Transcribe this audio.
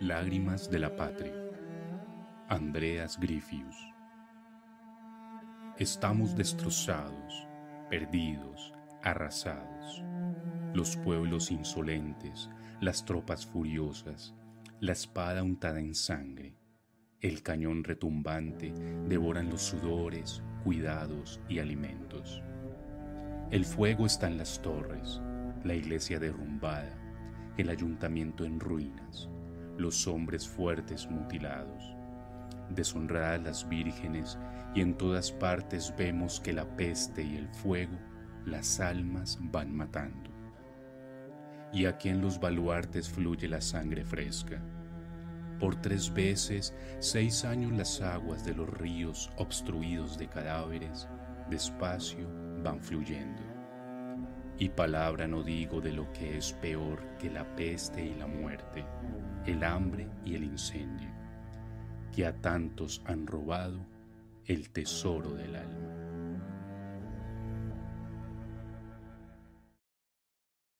Lágrimas de la Patria. Andreas Griffius. Estamos destrozados, perdidos, arrasados. Los pueblos insolentes, las tropas furiosas, la espada untada en sangre, el cañón retumbante devoran los sudores, cuidados y alimentos. El fuego está en las torres, la iglesia derrumbada, el ayuntamiento en ruinas, los hombres fuertes mutilados, deshonradas las vírgenes y en todas partes vemos que la peste y el fuego las almas van matando. Y aquí en los baluartes fluye la sangre fresca. Por tres veces, seis años las aguas de los ríos obstruidos de cadáveres, despacio van fluyendo y palabra no digo de lo que es peor que la peste y la muerte, el hambre y el incendio, que a tantos han robado el tesoro del alma.